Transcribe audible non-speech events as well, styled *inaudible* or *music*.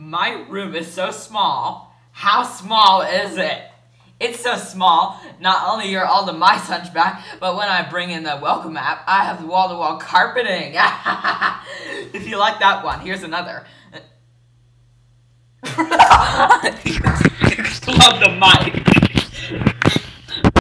My room is so small. How small is it? It's so small, not only are all the mice hunchback, but when I bring in the welcome app, I have wall-to-wall carpeting. *laughs* if you like that one, here's another. *laughs* Love the mic.